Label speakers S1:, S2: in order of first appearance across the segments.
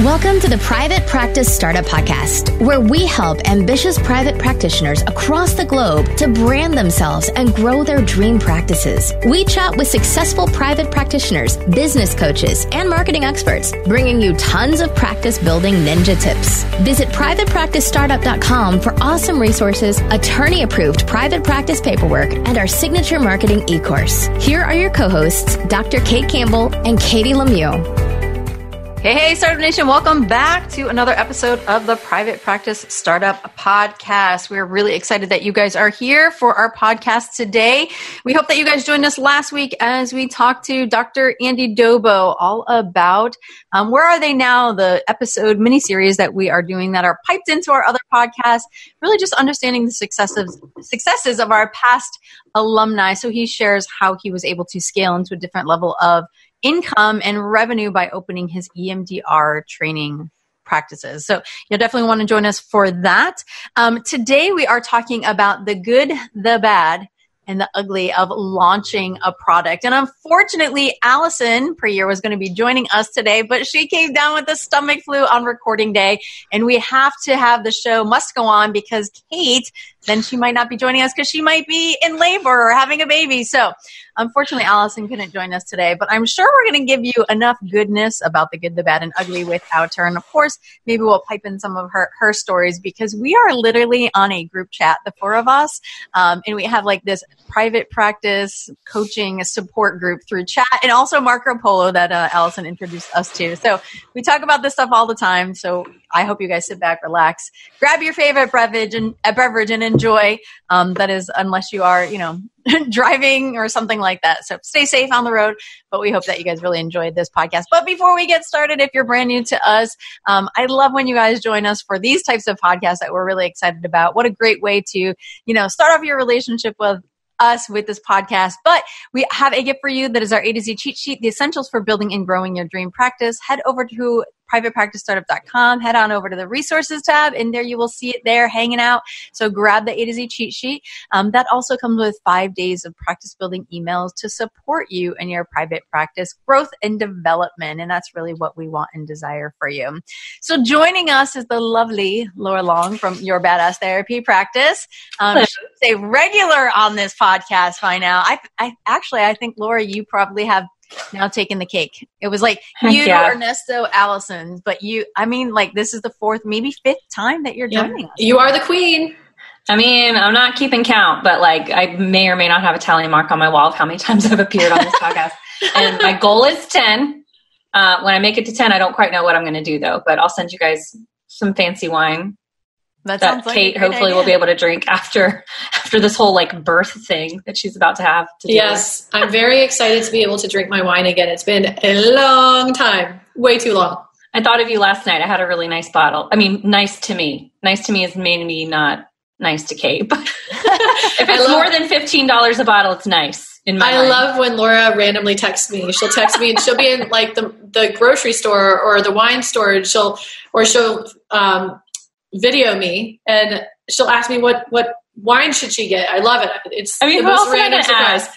S1: Welcome to the Private Practice Startup Podcast, where we help ambitious private practitioners across the globe to brand themselves and grow their dream practices. We chat with successful private practitioners, business coaches, and marketing experts, bringing you tons of practice building ninja tips. Visit privatepracticestartup.com for awesome resources, attorney approved private practice paperwork, and our signature marketing e course. Here are your co hosts, Dr. Kate Campbell and Katie Lemieux.
S2: Hey, hey, Startup Nation, welcome back to another episode of the Private Practice Startup Podcast. We're really excited that you guys are here for our podcast today. We hope that you guys joined us last week as we talked to Dr. Andy Dobo all about um, where are they now, the episode mini series that we are doing that are piped into our other podcasts, really just understanding the successes, successes of our past alumni. So he shares how he was able to scale into a different level of income and revenue by opening his EMDR training practices. So you'll definitely want to join us for that. Um, today we are talking about the good, the bad, and the ugly of launching a product. And unfortunately, Allison Puryear was going to be joining us today, but she came down with a stomach flu on recording day. And we have to have the show must go on because Kate, then she might not be joining us because she might be in labor or having a baby. So Unfortunately, Allison couldn't join us today, but I'm sure we're going to give you enough goodness about the good, the bad, and ugly without her. And of course, maybe we'll pipe in some of her, her stories because we are literally on a group chat, the four of us, um, and we have like this private practice coaching support group through chat and also Marco Polo that uh, Allison introduced us to. So we talk about this stuff all the time. So I hope you guys sit back, relax, grab your favorite beverage and, uh, beverage and enjoy. Um, that is, unless you are, you know, driving or something like that. So stay safe on the road. But we hope that you guys really enjoyed this podcast. But before we get started, if you're brand new to us, um, I love when you guys join us for these types of podcasts that we're really excited about. What a great way to, you know, start off your relationship with us with this podcast. But we have a gift for you that is our A to Z cheat sheet, the essentials for building and growing your dream practice. Head over to privatepracticestartup.com. Head on over to the resources tab, and there you will see it there hanging out. So grab the A to Z cheat sheet. Um, that also comes with five days of practice building emails to support you in your private practice growth and development. And that's really what we want and desire for you. So joining us is the lovely Laura Long from Your Badass Therapy Practice. Um, she's a regular on this podcast by now. I, I actually, I think Laura, you probably have now taking the cake. It was like you, yeah. Ernesto, Allison, but you, I mean, like this is the fourth, maybe fifth time that you're yeah. joining us.
S3: You are the queen. I mean, I'm not keeping count, but like I may or may not have a tally mark on my wall of how many times I've appeared on this podcast. And my goal is 10. Uh, when I make it to 10, I don't quite know what I'm going to do though, but I'll send you guys some fancy wine that, that Kate hopefully idea. will be able to drink after after this whole like birth thing that she's about to have. To
S4: yes, I'm very excited to be able to drink my wine again. It's been a long time, way too long.
S3: I thought of you last night. I had a really nice bottle. I mean, nice to me. Nice to me is maybe not nice to Kate. But if it's love, more than fifteen dollars a bottle, it's nice. In my
S4: I
S3: mind.
S4: love when Laura randomly texts me. She'll text me and she'll be in like the the grocery store or the wine store, and she'll or she'll um, video me and she'll ask me what what wine should she get. I love it. It's
S3: I mean, the most random surprise.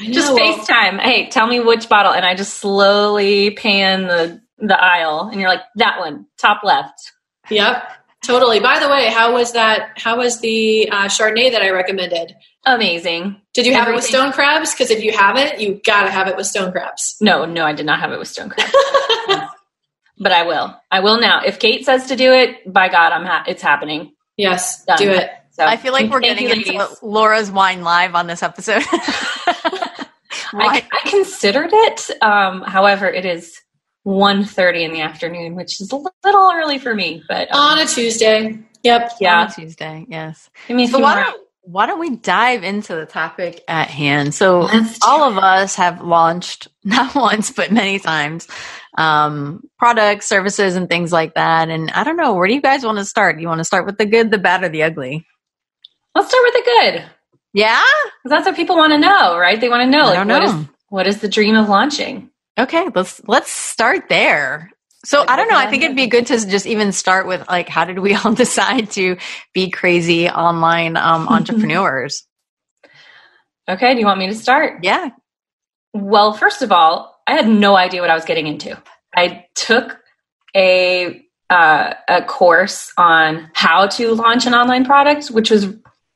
S3: Just FaceTime. Hey, tell me which bottle, and I just slowly pan the the aisle, and you're like that one, top left.
S4: Yep, totally. By the way, how was that? How was the uh, Chardonnay that I recommended?
S3: Amazing.
S4: Did you have Everything. it with stone crabs? Because if you haven't, you gotta have it with stone crabs.
S3: No, no, I did not have it with stone crabs. but I will. I will now. If Kate says to do it, by God, I'm ha- it's happening.
S4: Yes, Done. do it.
S2: So I feel like we're getting into Laura's wine live on this episode.
S3: I, I, considered it. Um, however, it is 1.30 in the afternoon, which is a little early for me. But
S4: um, on a Tuesday. Yep.
S2: Yeah. On a Tuesday. Yes. I mean, so why don't, why don't we dive into the topic at hand? So all of us have launched not once but many times um, products, services, and things like that. And I don't know, where do you guys want to start? You want to start with the good, the bad, or the ugly?
S3: Let's start with the good.
S2: Yeah,
S3: that's what people want to know, right? They want to know, like, know. what is what is the dream of launching?
S2: Okay, let's let's start there. So I don't know. I think it'd be good to just even start with like, how did we all decide to be crazy online um, entrepreneurs?
S3: okay. Do you want me to start?
S2: Yeah.
S3: Well, first of all, I had no idea what I was getting into. I took a uh, a course on how to launch an online product, which was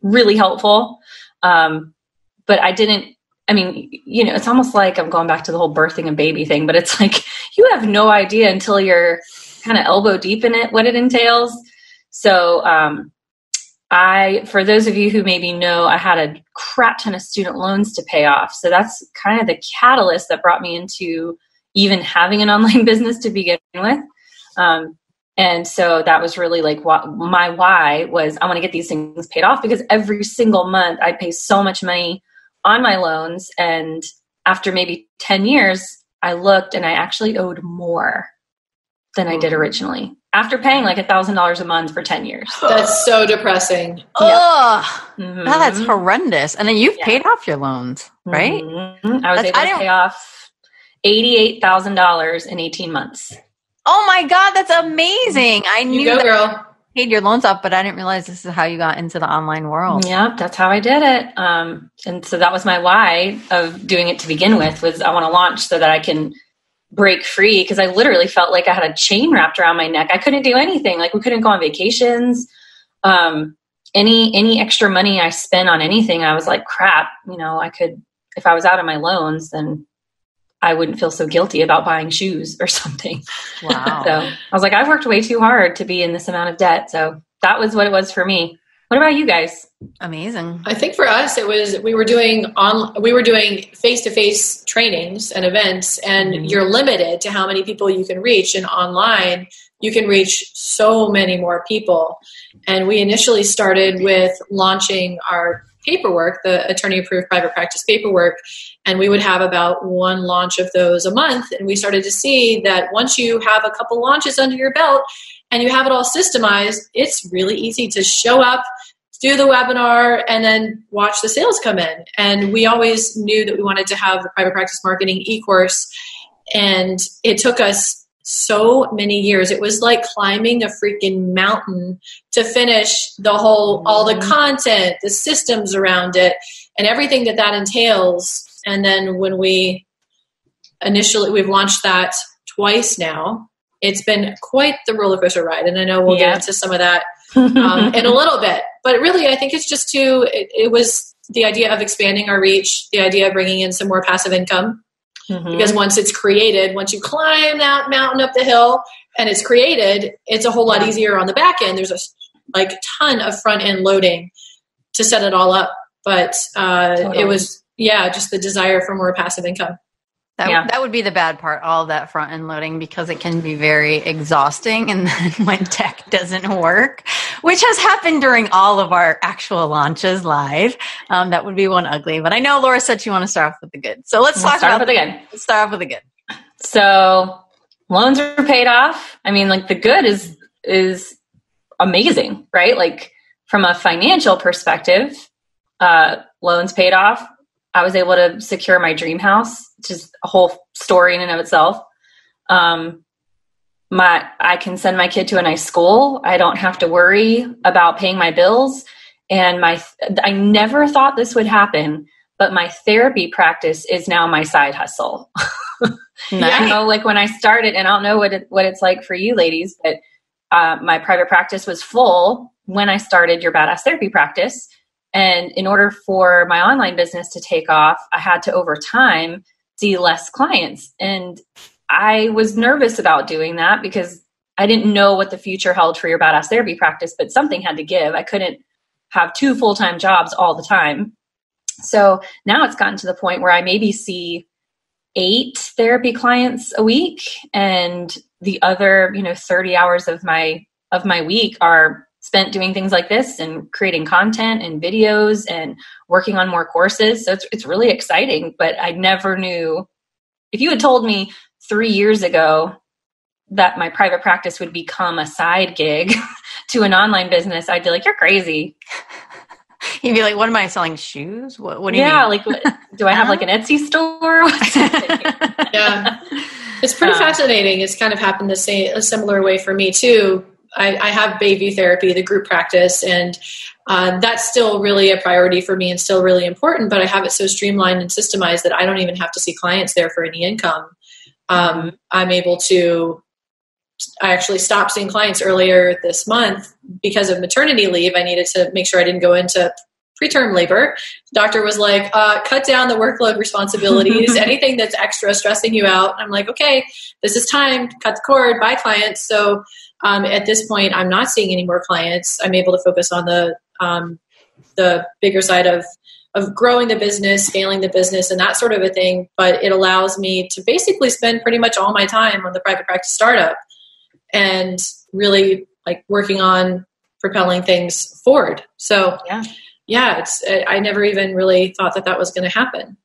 S3: really helpful. Um, but I didn't. I mean, you know, it's almost like I'm going back to the whole birthing a baby thing, but it's like you have no idea until you're kind of elbow deep in it what it entails. So, um, I, for those of you who maybe know, I had a crap ton of student loans to pay off. So that's kind of the catalyst that brought me into even having an online business to begin with. Um, and so that was really like what my why was I want to get these things paid off because every single month I pay so much money on my loans. And after maybe 10 years, I looked and I actually owed more than I did originally after paying like a thousand dollars a month for 10 years.
S4: That's so depressing.
S2: Oh, mm-hmm. that's horrendous. And then you've yeah. paid off your loans, right?
S3: Mm-hmm. I was that's, able to pay off $88,000 in 18 months.
S2: Oh my God, that's amazing. I knew
S4: you go,
S2: that
S4: girl.
S2: Paid your loans off, but I didn't realize this is how you got into the online world.
S3: Yeah, that's how I did it. Um, and so that was my why of doing it to begin with was I want to launch so that I can break free because I literally felt like I had a chain wrapped around my neck. I couldn't do anything. Like we couldn't go on vacations. Um, any any extra money I spent on anything, I was like, crap. You know, I could if I was out of my loans, then I wouldn't feel so guilty about buying shoes or something. Wow. so I was like, I've worked way too hard to be in this amount of debt. So that was what it was for me. What about you guys?
S2: Amazing.
S4: I think for us it was we were doing on we were doing face to face trainings and events and mm-hmm. you're limited to how many people you can reach and online you can reach so many more people. And we initially started with launching our paperwork, the attorney approved private practice paperwork, and we would have about one launch of those a month. And we started to see that once you have a couple launches under your belt, and you have it all systemized, it's really easy to show up, do the webinar, and then watch the sales come in. And we always knew that we wanted to have the private practice marketing e course. And it took us so many years. It was like climbing a freaking mountain to finish the whole, all the mm-hmm. content, the systems around it, and everything that that entails. And then when we initially, we've launched that twice now it's been quite the roller coaster ride, and I know we'll yeah. get into some of that um, in a little bit. But really, I think it's just to it, it, was the idea of expanding our reach, the idea of bringing in some more passive income. Mm-hmm. Because once it's created, once you climb that mountain up the hill and it's created, it's a whole lot easier on the back end. There's a like ton of front end loading to set it all up, but uh, totally. it was yeah, just the desire for more passive income.
S2: That, yeah. that would be the bad part, all that front end loading, because it can be very exhausting. And then when tech doesn't work, which has happened during all of our actual launches live, um, that would be one ugly. But I know Laura said you want to start off with the good. So let's talk
S3: start
S2: about
S3: with the good.
S2: Let's start off with the good.
S3: So loans are paid off. I mean, like the good is is amazing, right? Like from a financial perspective, uh, loans paid off. I was able to secure my dream house, which is a whole story in and of itself. Um, my I can send my kid to a nice school. I don't have to worry about paying my bills. And my I never thought this would happen, but my therapy practice is now my side hustle. nice. You know, like when I started, and I don't know what it, what it's like for you ladies, but uh, my private practice was full when I started your badass therapy practice and in order for my online business to take off, I had to over time see less clients. And I was nervous about doing that because I didn't know what the future held for your badass therapy practice, but something had to give. I couldn't have two full time jobs all the time. So now it's gotten to the point where I maybe see eight therapy clients a week and the other, you know, 30 hours of my of my week are spent doing things like this and creating content and videos and working on more courses. So it's, it's really exciting, but I never knew if you had told me three years ago that my private practice would become a side gig to an online business, I'd be like, you're crazy.
S2: You'd be like, what am I selling? Shoes? What, what do you
S3: yeah,
S2: mean?
S3: like, do I have like an Etsy store?
S4: yeah. It's pretty uh, fascinating. It's kind of happened the same, a similar way for me too. I, I have baby therapy, the group practice, and uh, that's still really a priority for me and still really important. But I have it so streamlined and systemized that I don't even have to see clients there for any income. Um, I'm able to I actually stopped seeing clients earlier this month because of maternity leave. I needed to make sure I didn't go into preterm labor. Doctor was like, uh, cut down the workload responsibilities, anything that's extra stressing you out. I'm like, okay, this is time, cut the cord, bye clients. So um, at this point, I'm not seeing any more clients. I'm able to focus on the um, the bigger side of of growing the business, scaling the business, and that sort of a thing. But it allows me to basically spend pretty much all my time on the private practice startup and really like working on propelling things forward. So yeah, yeah, it's I never even really thought that that was going to happen.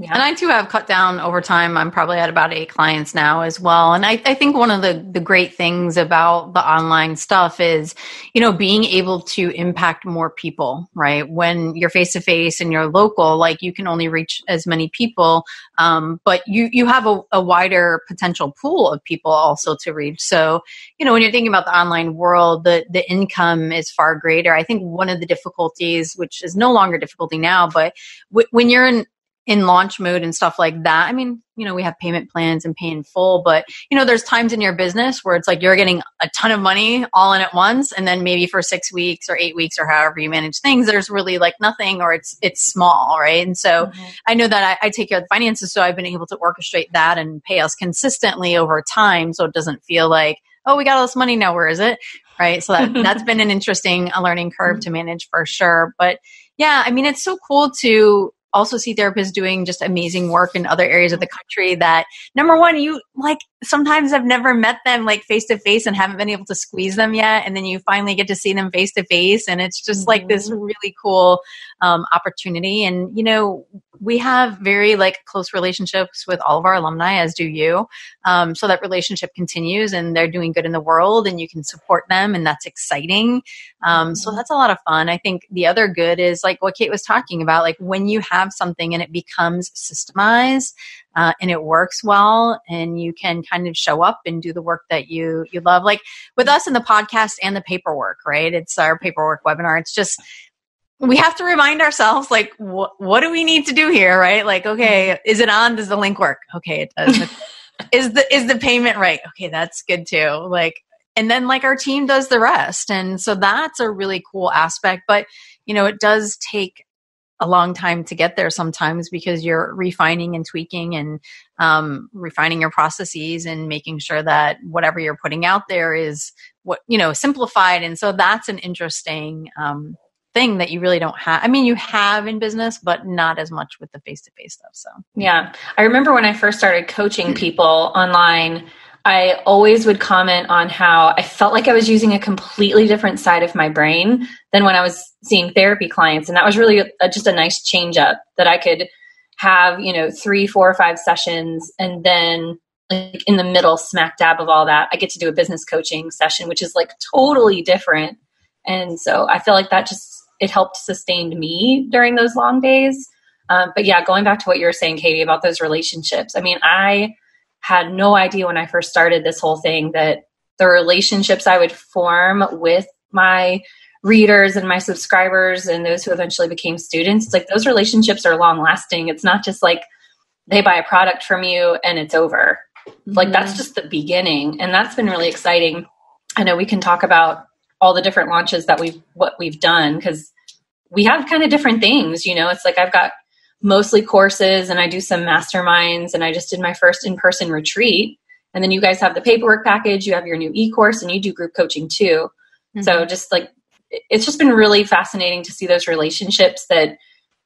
S2: Yeah. And I too have cut down over time. I'm probably at about eight clients now as well. And I, I, think one of the, the great things about the online stuff is, you know, being able to impact more people, right? When you're face to face and you're local, like you can only reach as many people. Um, but you, you have a, a wider potential pool of people also to reach. So, you know, when you're thinking about the online world, the, the income is far greater. I think one of the difficulties, which is no longer difficulty now, but w- when you're in in launch mode and stuff like that. I mean, you know, we have payment plans and pay in full, but you know, there's times in your business where it's like you're getting a ton of money all in at once, and then maybe for six weeks or eight weeks or however you manage things, there's really like nothing or it's it's small, right? And so mm-hmm. I know that I, I take care of the finances, so I've been able to orchestrate that and pay us consistently over time, so it doesn't feel like oh, we got all this money now, where is it? Right. So that, that's been an interesting a learning curve mm-hmm. to manage for sure. But yeah, I mean, it's so cool to also see therapists doing just amazing work in other areas of the country that number one you like sometimes i've never met them like face to face and haven't been able to squeeze them yet and then you finally get to see them face to face and it's just mm-hmm. like this mm-hmm. really cool um, opportunity and you know we have very like close relationships with all of our alumni as do you. Um, so that relationship continues and they're doing good in the world and you can support them and that's exciting. Um, so mm-hmm. that's a lot of fun. I think the other good is like what kate was talking about like when you have something and it becomes systemized uh, and it works well and you can kind of show up and do the work that you you love. Like with us in the podcast and the paperwork right? It's our paperwork webinar. It's just we have to remind ourselves like wh- what do we need to do here right? Like okay is it on? Does the link work? Okay it does. Is the is the payment right? Okay that's good too. Like and then like our team does the rest. And so that's a really cool aspect. But you know it does take a long time to get there sometimes because you're refining and tweaking and um, refining your processes and making sure that whatever you're putting out there is what you know simplified. And so that's an interesting um, thing that you really don't have i mean you have in business but not as much with the face-to-face stuff so
S3: yeah i remember when i first started coaching people online I always would comment on how I felt like I was using a completely different side of my brain than when I was seeing therapy clients. And that was really a, just a nice change up that I could have, you know, three, four or five sessions. And then like in the middle, smack dab of all that, I get to do a business coaching session, which is like totally different. And so I feel like that just, it helped sustain me during those long days. Um, but yeah, going back to what you were saying, Katie, about those relationships. I mean, I, had no idea when I first started this whole thing that the relationships I would form with my readers and my subscribers and those who eventually became students, it's like those relationships are long lasting. It's not just like they buy a product from you and it's over. Mm-hmm. Like that's just the beginning. And that's been really exciting. I know we can talk about all the different launches that we've what we've done because we have kind of different things, you know. It's like I've got mostly courses and I do some masterminds and I just did my first in-person retreat. And then you guys have the paperwork package, you have your new e-course and you do group coaching too. Mm-hmm. So just like it's just been really fascinating to see those relationships that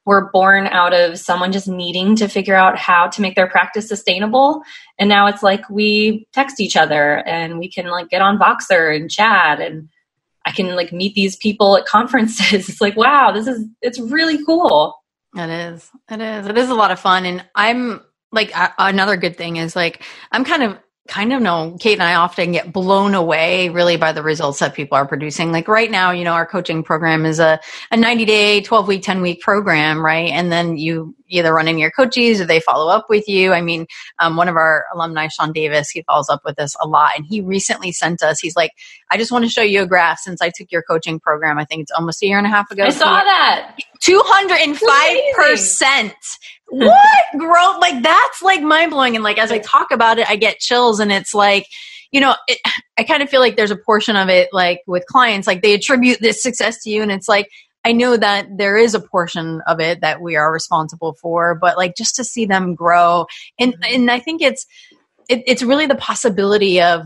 S3: were born out of someone just needing to figure out how to make their practice sustainable. And now it's like we text each other and we can like get on Voxer and chat and I can like meet these people at conferences. It's like, wow, this is, it's really cool.
S2: It is. It is. It is a lot of fun. And I'm like, uh, another good thing is like, I'm kind of kind of know Kate and I often get blown away really by the results that people are producing. Like right now, you know, our coaching program is a, a 90 day, 12 week, 10 week program, right? And then you either run into your coaches or they follow up with you. I mean, um, one of our alumni, Sean Davis, he follows up with us a lot. And he recently sent us, he's like, I just want to show you a graph since I took your coaching program. I think it's almost a year and a half ago. I
S3: saw that.
S2: 205% what growth like that's like mind blowing and like as i talk about it i get chills and it's like you know it, I kind of feel like there's a portion of it, like with clients, like they attribute this success to you, and it's like I know that there is a portion of it that we are responsible for, but like just to see them grow, and mm-hmm. and I think it's it, it's really the possibility of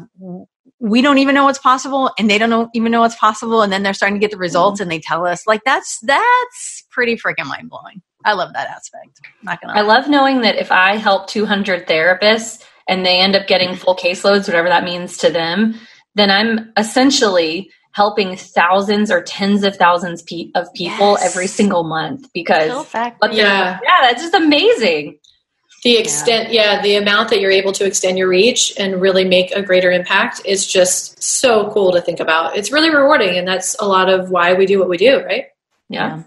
S2: we don't even know what's possible and they don't know, even know what's possible and then they're starting to get the results mm-hmm. and they tell us like that's that's pretty freaking mind blowing i love that aspect not gonna
S3: i love knowing that if i help 200 therapists and they end up getting full caseloads whatever that means to them then i'm essentially helping thousands or tens of thousands of people yes. every single month because yeah. yeah that's just amazing
S4: the extent yeah. yeah. the amount that you're able to extend your reach and really make a greater impact is just so cool to think about it's really rewarding and that's a lot of why we do what we do right
S2: yeah, yeah.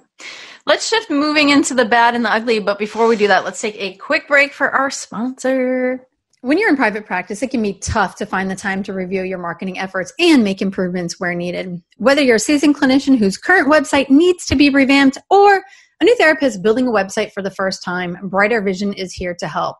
S2: Let's shift moving into the bad and the ugly but before we do that let's take a quick break for our sponsor
S5: when you're in private practice, it can be tough to find the time to review your marketing efforts and make improvements where needed. Whether you're a seasoned clinician whose current website needs to be revamped or a new therapist building a website for the first time, Brighter Vision is here to help.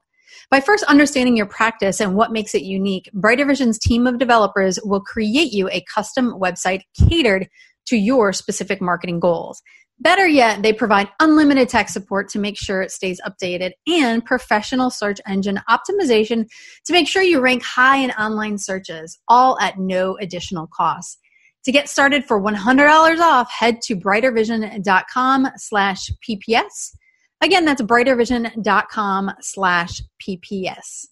S5: By first understanding your practice and what makes it unique, Brighter Vision's team of developers will create you a custom website catered to your specific marketing goals. Better yet, they provide unlimited tech support to make sure it stays updated and professional search engine optimization to make sure you rank high in online searches, all at no additional cost. To get started for $100 off, head to brightervision.com slash PPS. Again, that's brightervision.com slash PPS.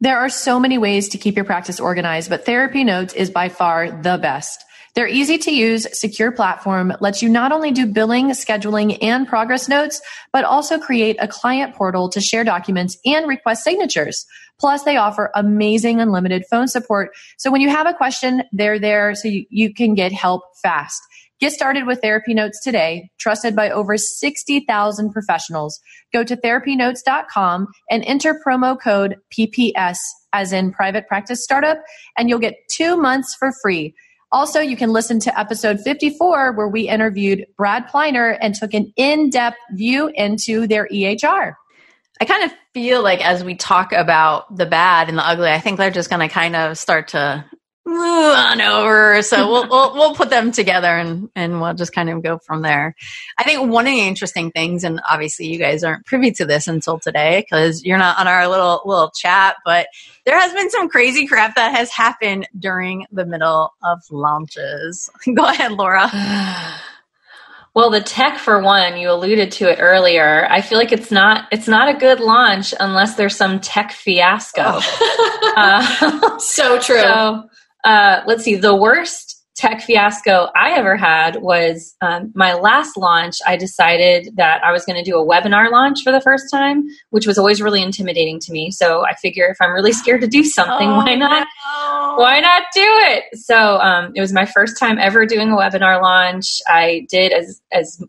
S6: There are so many ways to keep your practice organized, but Therapy Notes is by far the best. Their easy to use, secure platform lets you not only do billing, scheduling, and progress notes, but also create a client portal to share documents and request signatures. Plus, they offer amazing unlimited phone support. So when you have a question, they're there so you, you can get help fast. Get started with Therapy Notes today, trusted by over 60,000 professionals. Go to therapynotes.com and enter promo code PPS as in private practice startup, and you'll get two months for free. Also, you can listen to episode 54 where we interviewed Brad Pliner and took an in-depth view into their EHR.
S2: I kind of feel like as we talk about the bad and the ugly, I think they're just going to kind of start to move on over. So we'll, we'll, we'll put them together and and we'll just kind of go from there. I think one of the interesting things, and obviously you guys aren't privy to this until today because you're not on our little little chat, but there has been some crazy crap that has happened during the middle of launches. go ahead, Laura.
S3: Well, the tech for one, you alluded to it earlier. I feel like it's not it's not a good launch unless there's some tech fiasco. Oh.
S4: uh, so true.
S3: So, uh, let's see. The worst tech fiasco I ever had was um, my last launch. I decided that I was going to do a webinar launch for the first time, which was always really intimidating to me. So I figure if I'm really scared to do something, oh, why not? No. Why not do it? So um, it was my first time ever doing a webinar launch. I did as as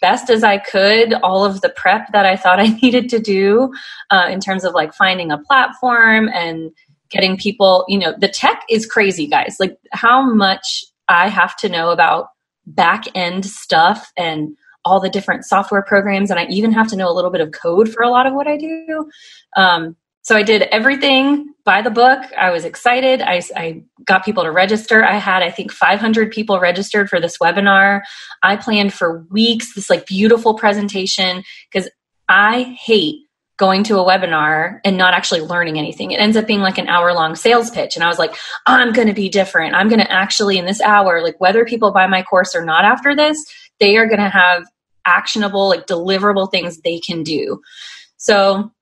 S3: best as I could all of the prep that I thought I needed to do uh, in terms of like finding a platform and getting people, you know, the tech is crazy, guys. Like how much I have to know about back end stuff and all the different software programs. And I even have to know a little bit of code for a lot of what I do. Um, so I did everything by the book. I was excited. I, I, got people to register. I had, I think, 500 people registered for this webinar. I planned for weeks this like beautiful presentation because I hate going to a webinar and not actually learning anything. It ends up being like an hour long sales pitch. And I was like, I'm going to be different. I'm going to actually, in this hour, like whether people buy my course or not after this, they are going to have actionable, like deliverable things they can do. So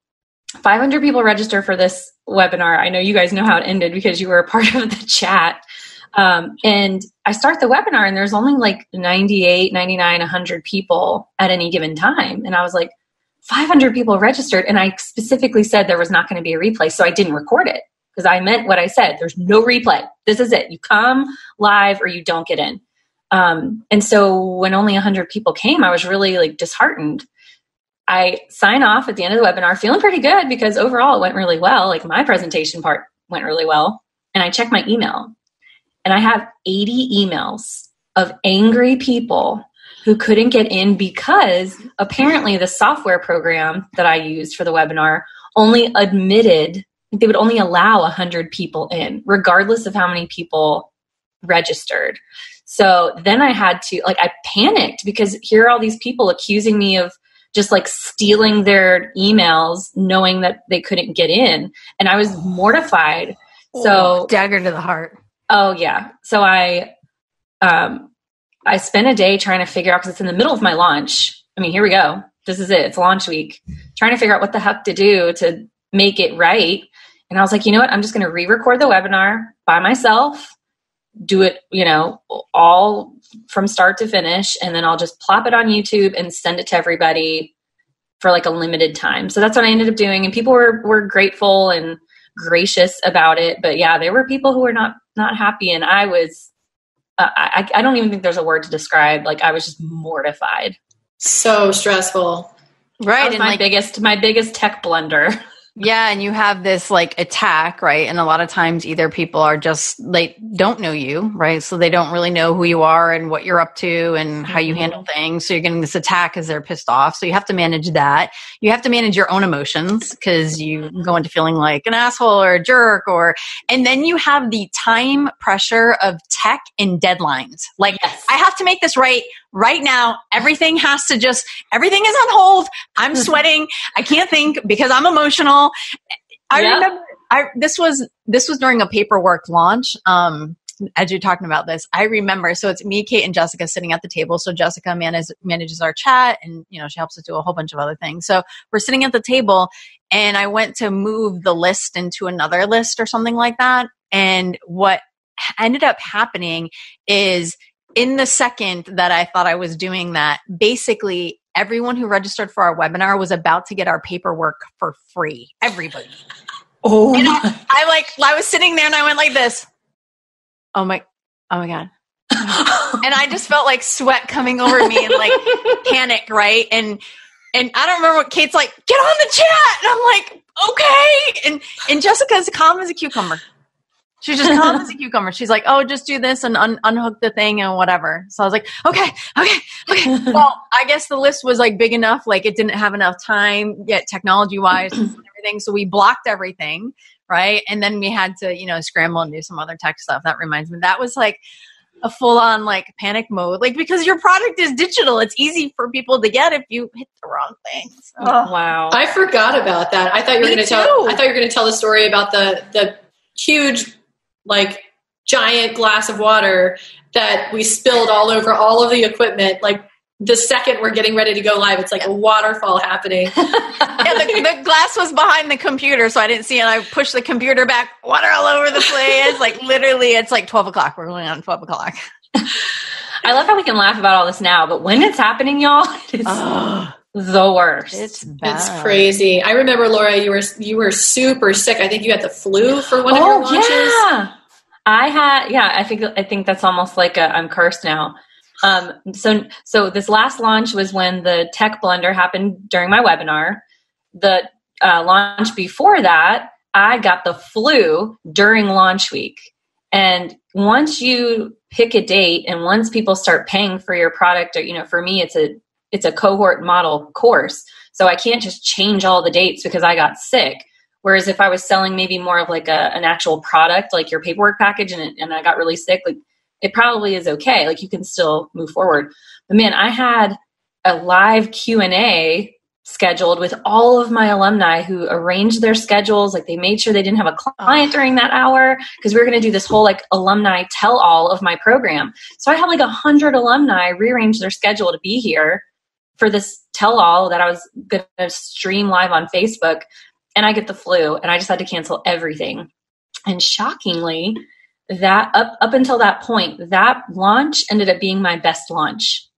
S3: 500 people register for this webinar. I know you guys know how it ended because you were a part of the chat. Um, and I start the webinar and there's only like 98, 99, 100 people at any given time. And I was like, 500 people registered and I specifically said there was not going to be a replay. So I didn't record it because I meant what I said. There's no replay. This is it. You come live or you don't get in. Um, and so when only 100 people came, I was really like disheartened. I sign off at the end of the webinar feeling pretty good because overall it went really well. Like my presentation part went really well. And I check my email and I have 80 emails of angry people who couldn't get in because apparently the software program that I used for the webinar only admitted they would only allow 100 people in, regardless of how many people registered. So then I had to, like, I panicked because here are all these people accusing me of just like stealing their emails, knowing that they couldn't get in. And I was mortified. So,
S2: dagger to the heart.
S3: oh, yeah. So I, um, I spent a day trying to figure out because it's in the middle of my launch. I mean, here we go. This is it. It's launch week. Trying to figure out what the heck to do to make it right. And I was like, you know what? I'm just going to re-record the webinar by myself, do it, you know, all from start to finish, and then I'll just plop it on YouTube and send it to everybody for like a limited time. So that's what I ended up doing, and people were were grateful and gracious about it. But yeah, there were people who were not not happy, and I was. Uh, I, I don't even think there's a word to describe. Like I was just mortified.
S4: So stressful.
S2: Right. And
S3: my
S2: like,
S3: biggest my biggest tech blunder.
S2: Yeah, and you have this like attack, right? And a lot of times either people are just they don't know you, right? So they don't really know who you are and what you're up to and how you mm-hmm. handle things. So you're getting this attack because they're pissed off. So you have to manage that. You have to manage your own emotions because you mm-hmm. go into feeling like an asshole or a jerk or and then you have the time pressure of tech and deadlines. Like
S3: Yes.
S2: I have to make this right right now. Everything has to just everything is on hold. I'm sweating. I can't think because I'm emotional. I
S3: Yeah.
S2: remember I this was this was during a paperwork launch. Um as you're talking about this, I remember. So it's me, Kate, and Jessica sitting at the table. So Jessica manages manages our chat, and you know she helps us do a whole bunch of other things. So we're sitting at the table, and I went to move the list into another list or something like that. And what ended up happening is in the second that I thought I was doing that, basically everyone who registered for our webinar was about to get our paperwork for free. Everybody.
S3: Oh,
S2: And I, I like I was sitting there and I went like this. Oh my oh my god. And I just felt like sweat coming over me and like panic, right? And and I don't remember what Kate's like, get on the chat. And I'm like, okay. And and Jessica's calm as a cucumber. She's just oh, calm as a cucumber. She's like, oh, just do this and un- unhook the thing and whatever. So I was like, okay, okay, okay. well, I guess the list was like big enough. Like it didn't have enough time yet, technology wise and everything. So we blocked everything, right? And then we had to, you know, scramble and do some other tech stuff. That reminds me. That was like a full on like panic mode, like because your product is digital. It's easy for people to get if you hit the wrong things. Oh.
S3: wow.
S4: I forgot about that. I thought you were going to tell. I thought you were going to tell the story about the the huge, like giant glass of water that we spilled all over all of the equipment. Like the second we're getting ready to go live, it's like a waterfall happening.
S2: yeah, the, the glass was behind the computer, so I didn't see it. I pushed the computer back, water all over the place. Like literally, it's like twelve o'clock. We're going on twelve o'clock.
S3: I love how we can laugh about all this now, but when it's happening, y'all, it's the worst.
S2: It's bad.
S4: It's crazy. I remember Laura, you were you were super sick. I think you had the flu for one of your launches.
S3: Oh, yeah. I had yeah, I think I think that's almost like a I'm cursed now. Um so so this last launch was when the tech blunder happened during my webinar. The uh, launch before that, I got the flu during launch week. And once you pick a date and once people start paying for your product or you know, for me it's a it's a cohort model course. So I can't just change all the dates because I got sick. Whereas if I was selling maybe more of like a, an actual product, like your paperwork package, and, it, and I got really sick, like it probably is okay. Like you can still move forward. But man, I had a live Q and A scheduled with all of my alumni who arranged their schedules. Like they made sure they didn't have a client during that hour because we were going to do this whole like alumni tell all of my program. So I had like a hundred alumni rearrange their schedule to be here for this tell all that I was going to stream live on Facebook and I get the flu and I just had to cancel everything. And shockingly, that up up until that point, that launch ended up being my best launch.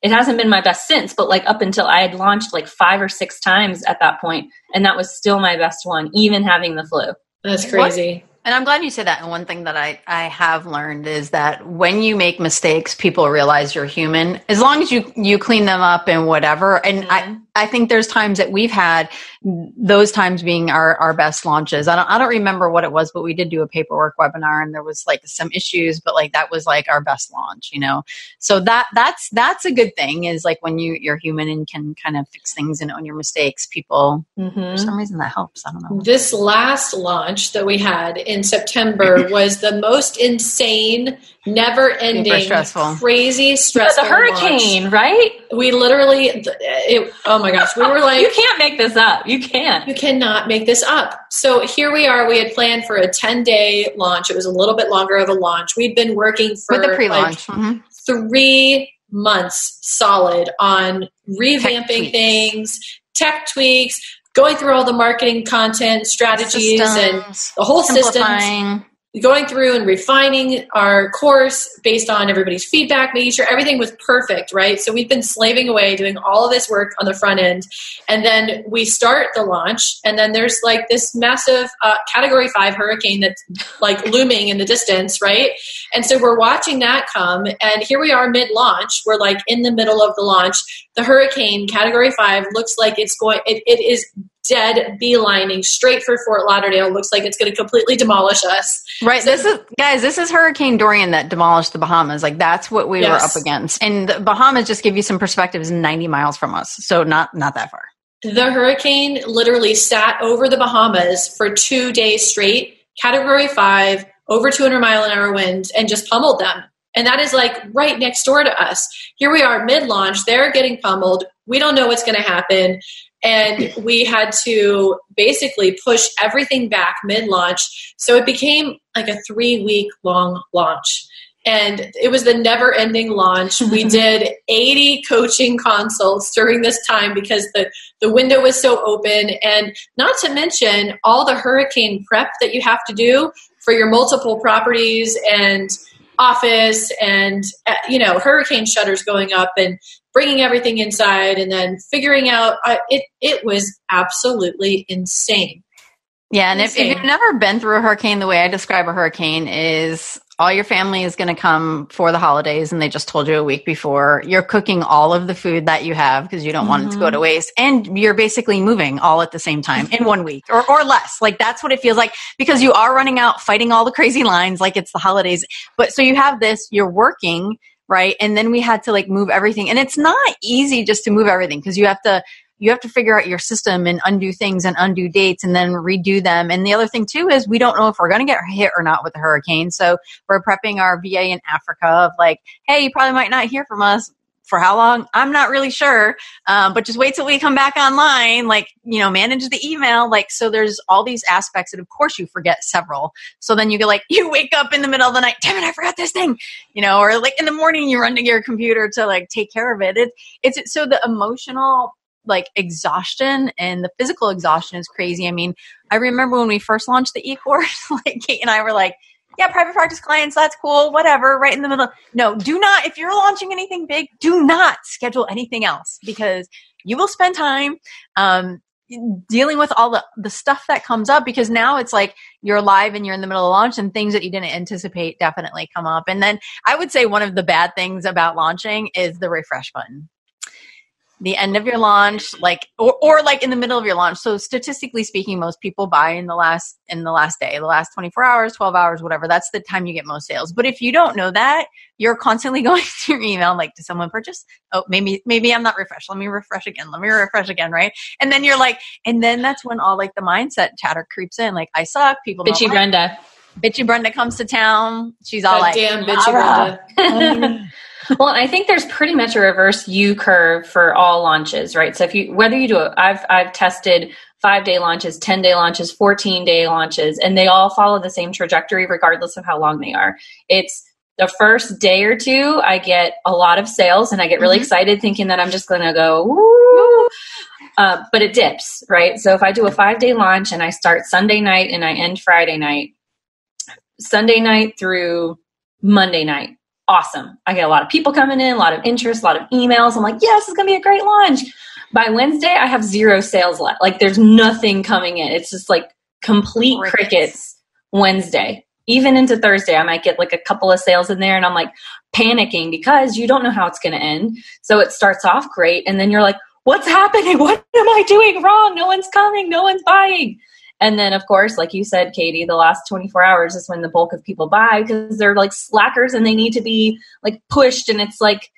S3: It hasn't been my best since, but like up until I had launched like five or six times at that point, and that was still my best one, even having the flu.
S4: That's crazy.
S2: And I'm glad you said that. And one thing that I, I have learned is that when you make mistakes, people realize you're human. As long as you you clean them up and whatever. And I mm-hmm. I think there's times that we've had those times being our, our best launches. I don't, I don't remember what it was, but we did do a paperwork webinar and there was like some issues, but like that was like our best launch, you know? So that, that's, that's a good thing is like when you, you're human and can kind of fix things and own your mistakes, people, mm-hmm. for some reason that helps. I don't know.
S4: This last launch that we had in September was the most insane, never ending,
S2: stressful.
S4: crazy, stressful.
S3: The hurricane,
S4: launch.
S3: right?
S4: We literally, it, oh my gosh, we were like,
S3: you can't make this up. You can't.
S4: You cannot make this up. So here we are. We had planned for a 10 day launch. It was a little bit longer of a launch. We'd been working for
S2: With the pre-launch.
S4: Like mm-hmm. three months solid on revamping things, tech tweaks, going through all the marketing content strategies systems, and the whole system going through and refining our course based on everybody's feedback, making sure everything was perfect, right? So we've been slaving away doing all of this work on the front end. And then we start the launch, and then there's like this massive uh, category five hurricane that's like looming in the distance, right? And so we're watching that come, and here we are mid launch. We're like in the middle of the launch. The hurricane, category five, looks like it's going, it, it is dead beelining straight for Fort Lauderdale. Looks like it's going to completely demolish us.
S2: Right. So, this is guys. This is Hurricane Dorian that demolished the Bahamas. Like that's what we yes. were up against. And the Bahamas just give you some perspectives. Ninety miles from us, so not not that far.
S4: The hurricane literally sat over the Bahamas for two days straight, Category Five, over 200 mile an hour winds, and just pummeled them. And that is like right next door to us. Here we are mid launch. They're getting pummeled. We don't know what's going to happen and we had to basically push everything back mid launch. So it became like a three week long launch. And it was the never ending launch. we did 80 coaching consults during this time because the, the window was so open. And not to mention all the hurricane prep that you have to do for your multiple properties and office and uh, you know hurricane shutters going up and bringing everything inside and then figuring out uh, it it was absolutely insane.
S2: Yeah and if, if, you've never been through a hurricane the way i describe a hurricane is all your family is going to come for the holidays and they just told you a week before. You're cooking all of the food that you have because you don't mm-hmm. want it to go to mm-hmm. waste. And you're basically moving all at the same time in one week or, or less. Like that's what it feels like because you are running out fighting all the crazy lines like it's the holidays. But so you have this you're working right? And then we had to like move everything. And it's not easy just to move everything because you have to you have to figure out your system and undo things and undo dates and then redo them. And the other thing too is we don't know if we're going to get hit or not with the hurricane. So we're prepping our VA in Africa of like, hey, you probably might not hear from us for how long? I'm not really sure. Um, but just wait till we come back online like you know manage the email. Like so there's all these aspects that of course you forget several. So then you get like you wake up in the middle of the night damn it i forgot this thing you know or like in the morning you run to your computer to like take care of it, it it's so the emotional like exhaustion and the physical exhaustion is crazy. I mean, I remember when we first launched the e-course, like Kate and I were like, yeah, private practice clients, that's cool, whatever, right in the middle. No, do not, if you're launching anything big, do not schedule anything else because you will spend time um, dealing with all the, the stuff that comes up because now it's like you're live and you're in the middle of launch and things that you didn't anticipate definitely come up. And then I would say one of the bad things about launching is the refresh button the end of your launch like or, or like in the middle of your launch. So statistically speaking most people buy in the last in the last day the last 24 hours 12 hours whatever. That's the time you get most sales. But if you don't know that you're constantly going to your email like did someone purchase? Oh maybe maybe i'm not refreshed. Let me refresh again. Let me refresh again right? And then you're like and then that's when all like the mindset chatter creeps in. Like i suck. People
S3: bitchy brenda
S2: bitchy brenda comes to town she's all like
S4: damn bitchy brenda
S3: well, I think there's pretty much a reverse U curve for all launches, right? So if you whether you do it, I've I've tested five day launches, 10 day launches, 14 day launches, and they all follow the same trajectory regardless of how long they are. It's the first day or two, I get a lot of sales and I get really mm-hmm. excited thinking that I'm just going to go, woo. Uh, but it dips, right? So if I do a five day launch and I start Sunday night and I end Friday night, Sunday night through Monday night, awesome. I get a lot of people coming in, a lot of interest, a lot of emails. I'm like, yes, it's going to be a great launch. By Wednesday, I have zero sales left. Like there's nothing coming in. It's just like complete crickets, crickets Wednesday. Even into Thursday, I might get like a couple of sales in there and I'm like panicking because you don't know how it's going to end. So it starts off great. And then you're like, what's happening? What am I doing wrong? No one's coming. No one's buying. And then, of course, like you said, Katie, the last 24 hours is when the bulk of people buy because they're like slackers and they need to be like pushed. And it's like,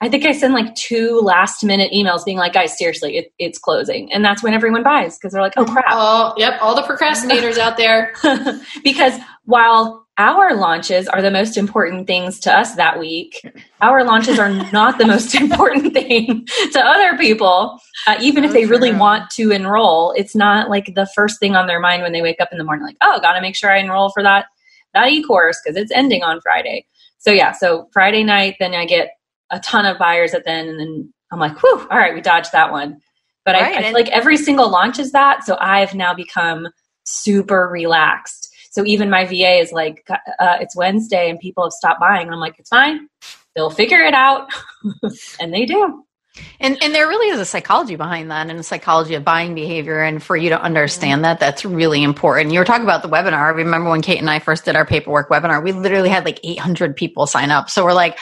S3: I think I send like two last minute emails being like, guys, seriously, it, it's closing. And that's when everyone buys because they're like, oh crap.
S4: Oh, yep. All the procrastinators out there.
S3: because while our launches are the most important things to us that week, our launches are not the most important thing to other people. Uh, even if they really want to enroll, it's not like the first thing on their mind when they wake up in the morning, like, oh, got to make sure I enroll for that, that e course because it's ending on Friday. So, yeah, so Friday night, then I get a ton of buyers at then and then I'm like, whew, all right, we dodged that one. But right. I, I feel like every single launch is that. So I've now become super relaxed. So even my VA is like, uh, it's Wednesday and people have stopped buying. I'm like, it's fine. They'll figure it out. and they do.
S2: And and there really is a psychology behind that and a psychology of buying behavior. And for you to understand that, that's really important. You were talking about the webinar. I remember when Kate and I first did our paperwork webinar, we literally had like 800 people sign up. So we're like,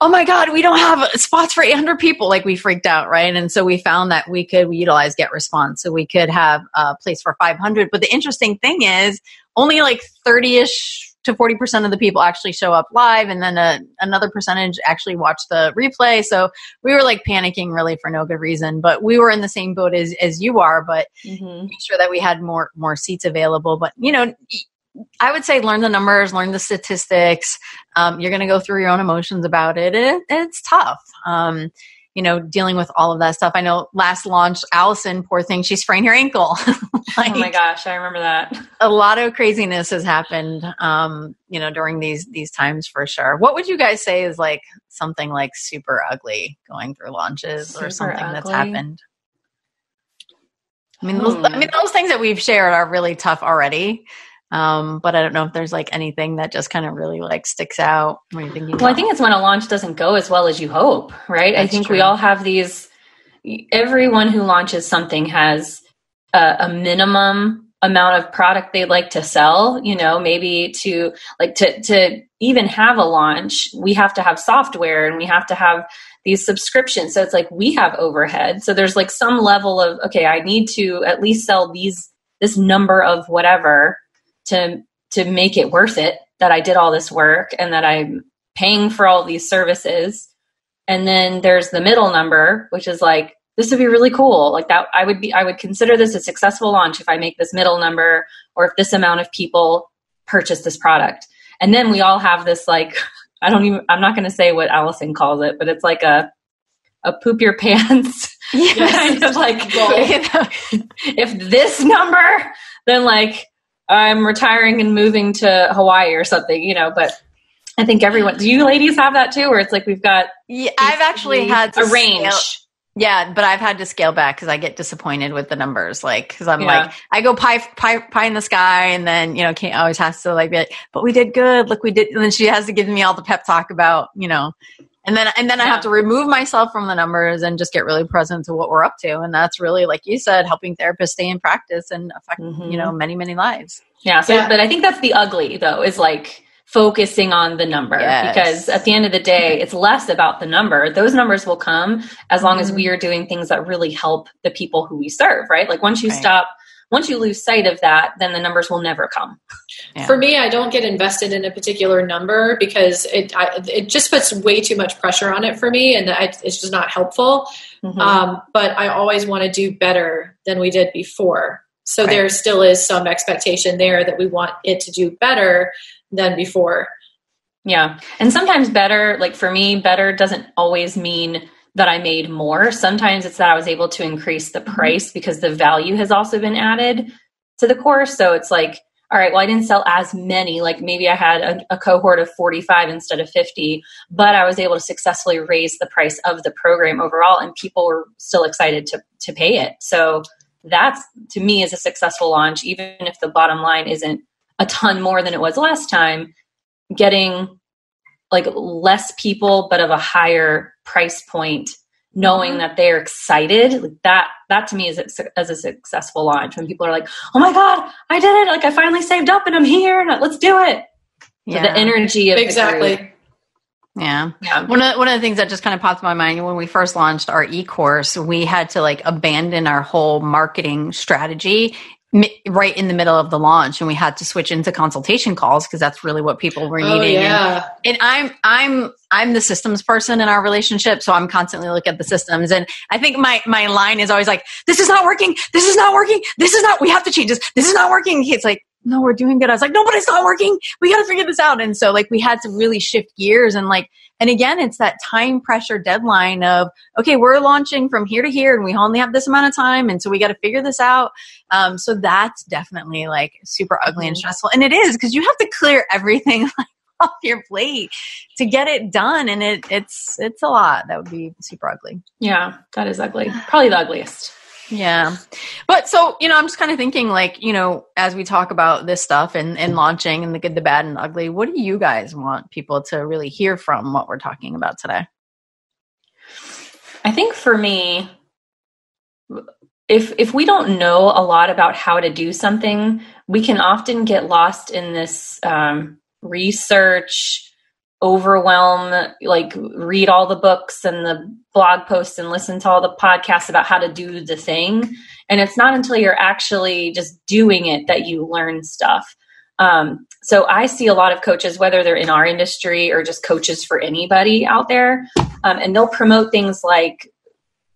S2: oh my God, we don't have spots for 800 people. Like we freaked out, right? And so we found that we could utilize Get Response. So we could have a place for 500. But the interesting thing is only like 30 ish to 40% of the people actually show up live and then a, another percentage actually watch the replay so we were like panicking really for no good reason but we were in the same boat as, as you are but mm-hmm. make sure that we had more more seats available but you know I would say learn the numbers, learn the statistics. Um, you're going to go through your own emotions about it. it it's tough. Um, you know, dealing with all of that stuff. I know last launch, Allison, poor thing, she sprained her ankle.
S3: like, oh my gosh, I remember that.
S2: A lot of craziness has happened, um, you know, during these these times for sure. What would you guys say is like something like super ugly going through launches super or something ugly. that's happened? I mean, those, I mean, hmm. those things that we've shared are really tough already. Um, but I don't know if there's like anything that just kind of really like sticks out. You thinking?
S3: Well, about? I think it's when a launch doesn't go as well as you hope, right? That's I think true. we all have these. Everyone who launches something has a, a minimum amount of product they'd like to sell. You know, maybe to like to to even have a launch, we have to have software and we have to have these subscriptions. So it's like we have overhead. So there's like some level of okay, I need to at least sell these this number of whatever to to make it worth it that I did all this work and that I'm paying for all these services. And then there's the middle number, which is like this would be really cool. Like that I would be I would consider this a successful launch if I make this middle number or if this amount of people purchase this product. And then we all have this like I don't even I'm not going to say what Allison calls it, but it's like a a poop your pants yes. kind of like if this number then like I'm retiring and moving to Hawaii or something, you know, but I think everyone, do you ladies have that too? Where it's like we've got.
S2: Yeah, I've actually had
S3: a range.
S2: Scale, yeah, but I've had to scale back because I get disappointed with the numbers. Like, because I'm yeah. like, I go pie, pie, pie in the sky, and then you know, Kate always has to like, be like, but we did good. Look, we did. And then she has to give me all the pep talk about, you know, and then and then yeah. I have to remove myself from the numbers and just get really present to what we're up to, and that's really, like you said, helping therapists stay in practice and affect, mm-hmm. you know, many many lives.
S3: Yeah. So, yeah. but I think that's the ugly though, is like focusing on the number yes. because at the end of the day, it's less about the number. Those numbers will come as long mm-hmm. as we mm-hmm. are doing things that really help the people who we serve, right? Like once you right. stop, once you lose sight of that, then the numbers will never come.
S4: Yeah. For me, I don't get invested in a particular number because it I, it just puts way too much pressure on it for me, and I, it's just not helpful. Mm-hmm. Um, but I always want to do better than we did before. So right. there still is some expectation there that we want it to do better than before.
S3: Yeah. And sometimes better, like for me, better doesn't always mean that I made more. Sometimes it's that I was able to increase the mm-hmm. price because the value has also been added to the course. So it's like, all right, well, I didn't sell as many. Like maybe I had a, a, cohort of 45 instead of 50, but I was able to successfully raise the price of the program overall, and people were still excited to, to pay it. So that's to me is a successful launch even if the bottom line isn't a ton more than it was last time getting like less people but of a higher price point knowing mm-hmm. that they're excited like that that to me is a, as a successful launch when people are like oh my god i did it like i finally saved up and i'm here and let's do it yeah. So the energy of
S4: exactly
S2: Yeah.
S3: Yeah.
S2: One of, one of the things that just kind of popped in my mind when we first launched our e-course, we had to like abandon our whole marketing strategy mi- right in the middle of the launch and we had to switch into consultation calls because that's really what people were
S4: Oh,
S2: needing. And-
S4: yeah.
S2: and I'm I'm I'm the systems person in our relationship, so I'm constantly looking at the systems. And I think my my line is always like, "This is not working. This is not working. This is not. We have to change this. This is not working." It's like, "No, we're doing good." I was like, "No, but it's not working. We got to figure this out." And so like we had to really shift gears and like and again, it's that time pressure deadline of okay, we're launching from here to here, and we only have this amount of time, and so we got to figure this out. Um, so that's definitely like super ugly and stressful, and it is because you have to clear everything like off your plate to get it done and it it's it's a lot that would be super ugly
S3: Yeah, that is ugly. Probably the ugliest.
S2: Yeah. But so you know i'm just kind of thinking like you know as we talk about this stuff and and launching and the good the bad and ugly what do you guys want people to really hear from what we're talking about today?
S3: I think for me, if if we don't know a lot about how to do something, we can often get lost in this um, research overwhelm. Like read all the books and the blog posts and listen to all the podcasts about how to do the thing. And it's not until you're actually just doing it that you learn stuff. Um, so I see a lot of coaches, whether they're in our industry or just coaches for anybody out there, um, and they'll promote things like,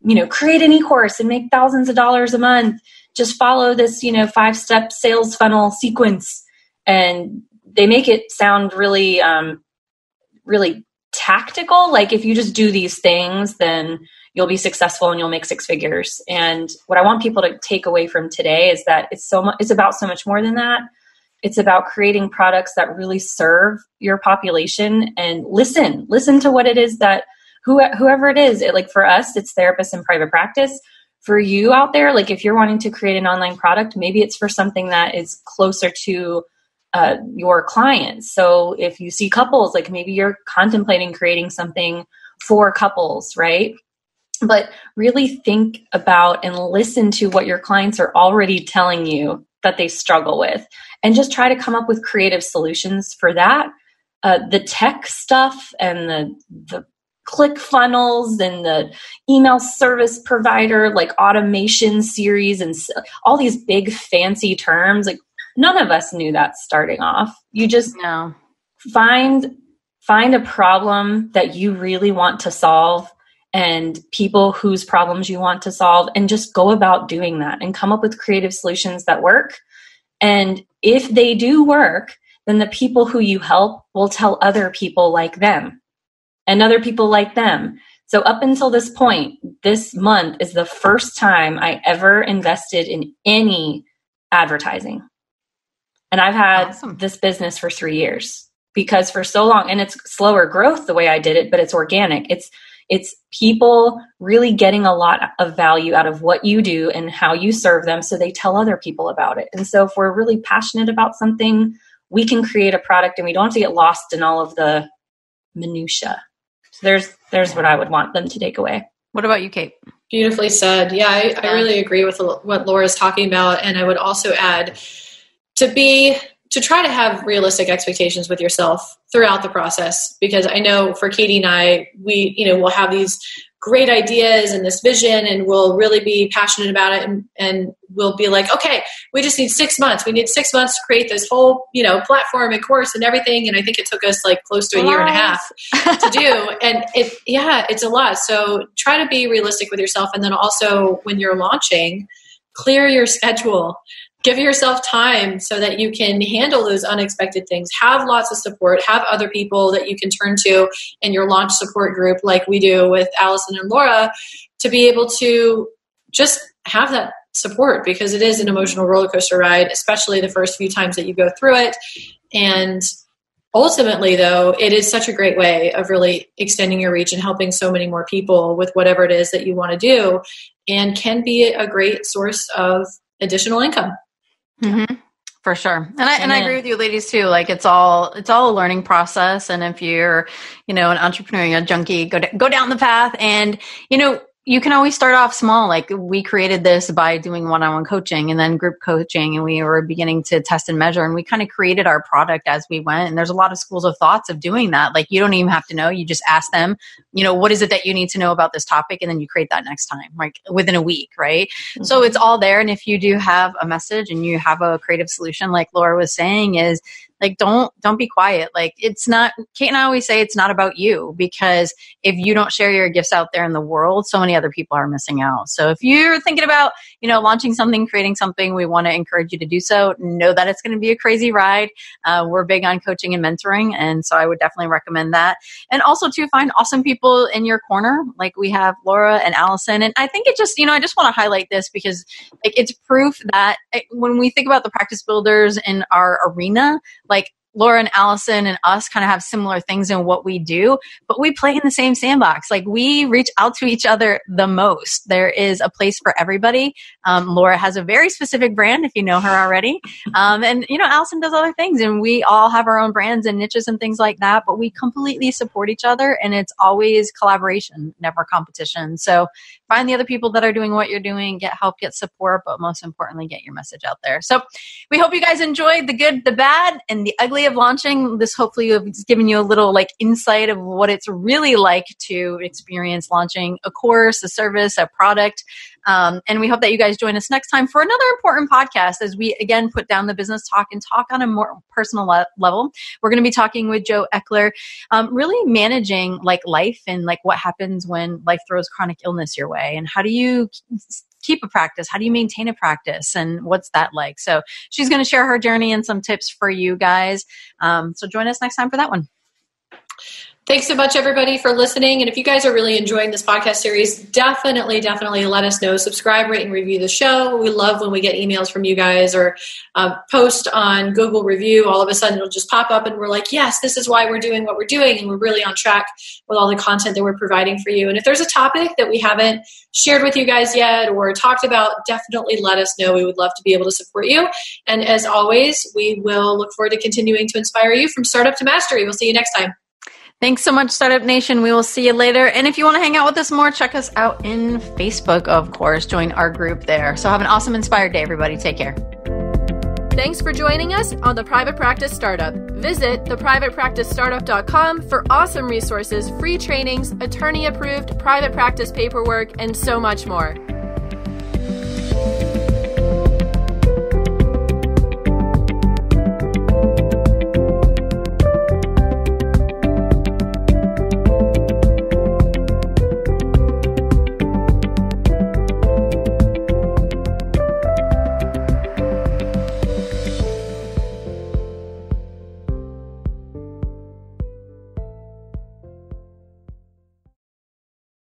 S3: you know, create an e-course and make thousands of dollars a month. Just follow this, you know, five-step sales funnel sequence, and they make it sound really, um, really tactical. Like if you just do these things, then you'll be successful and you'll make six figures. And what I want people to take away from today is that it's so much. It's about so much more than that it's about creating products that really serve your population and listen listen to what it is that who, whoever it is it, like for us it's therapists in private practice for you out there like if you're wanting to create an online product maybe it's for something that is closer to uh, your clients. So if you see couples like maybe you're contemplating creating something for couples right? But really think about and listen to what your clients are already telling you that they struggle with and just try to come up with creative solutions for that. Uh, the tech stuff and the the click funnels and the email service provider like automation series and all these big fancy terms like none of us knew that starting off. You just
S2: no.
S3: find find a problem that you really want to solve and people whose problems you want to solve and just go about doing that and come up with creative solutions that work. And if they do work then the people who you help will tell other people like them and other people like them. So up until this point this month is the first time i ever invested in any advertising and i've had
S2: Awesome.
S3: this business for 3 years because for so long and it's slower growth the way I did it but it's organic. It's it's people really getting a lot of value out of what you do and how you serve them so they tell other people about it. And so if we're really passionate about something we can create a product and we don't have to get lost in all of the minutia so there's there's what I would want them to take away.
S2: What about you kate?
S4: Beautifully said. Yeah, I, I really agree with what Laura's talking about, and I would also add to be to try to have realistic expectations with yourself throughout the process. Because I know for Katie and I, we you know we'll have these great ideas and this vision, and we'll really be passionate about it, and and we'll be like, okay, we just need six months. We need six months to create this whole you know platform and course and everything. And I think it took us like close to a year and a half to do and it yeah it's a lot so try to be realistic with yourself and then also when you're launching clear your schedule give yourself time so that you can handle those unexpected things. Have lots of support. Have other people that you can turn to in your launch support group like we do with allison and laura to be able to just have that support because it is an emotional roller coaster ride especially the first few times that you go through it. And ultimately though it is such a great way of really extending your reach and helping so many more people with whatever it is that you want to do and can be a great source of additional income
S2: Mm-hmm. For sure. And I and I agree with you ladies too. Like it's all it's all a learning process and if you're, you know, an entrepreneur, a junkie, go d- go down the path and you know, you can always start off small. Like we created this by doing one on one coaching and then group coaching, and we were beginning to test and measure. And we kind of created our product as we went. And there's a lot of schools of thoughts of doing that. Like you don't even have to know. You just ask them, you know, what is it that you need to know about this topic? And then you create that next time, like within a week, right? Mm-hmm. So it's all there. And if you do have a message and you have a creative solution, like Laura was saying, is like don't don't be quiet. Like it's not kate and i always say it's not about you because if you don't share your gifts out there in the world so many other people are missing out. So if you're thinking about you know launching something creating something we want to encourage you to do so. Know that it's going to be a crazy ride. Uh, we're big on coaching and mentoring and so i would definitely recommend that. And also to find awesome people in your corner. Like we have laura and allison and i think it just you know i just want to highlight this because like, it's proof that eh, when we think about the practice builders in our arena like Laura and Allison and us kind of have similar things in what we do, but we play in the same sandbox. Like we reach out to each other the most. There is a place for everybody. Um, Laura has a very specific brand, if you know her already. Um, and, you know, Allison does other things and we all have our own brands and niches and things like that, but we completely support each other and it's always collaboration, never competition. So find the other people that are doing what you're doing, get help, get support, but most importantly, get your message out there. So we hope you guys enjoyed the good, the bad, and the ugly of launching. This hopefully has given you a little like insight of what it's really like to experience launching a course, a service, a product. Um, and we hope that you guys join us next time for another important podcast as we again put down the business talk and talk on a more personal le- level. We're going to be talking with Jo Eckler, um, really managing like life and like what happens when life throws chronic illness your way and how do you keep a practice? How do you maintain a practice? And what's that like? So she's going to share her journey and some tips for you guys. Um, so join us next time for that one.
S4: Thanks so much, everybody, for listening. And if you guys are really enjoying this podcast series, definitely, definitely let us know. Subscribe, rate, and review the show. We love when we get emails from you guys or uh, post on Google Review. All of a sudden, it'll just pop up, and we're like, yes, this is why we're doing what we're doing. And we're really on track with all the content that we're providing for you. And if there's a topic that we haven't shared with you guys yet or talked about, definitely let us know. We would love to be able to support you. And as always, we will look forward to continuing to inspire you from startup to mastery. We'll see you next time.
S2: Thanks so much, Startup Nation. We will see you later. And if you want to hang out with us more, check us out in Facebook, of course. Join our group there. So have an awesome, inspired day, everybody. Take care.
S6: Thanks for joining us on the Private Practice Startup. Visit theprivatepracticestartup.com for awesome resources, free trainings, attorney approved private practice paperwork, and so much more.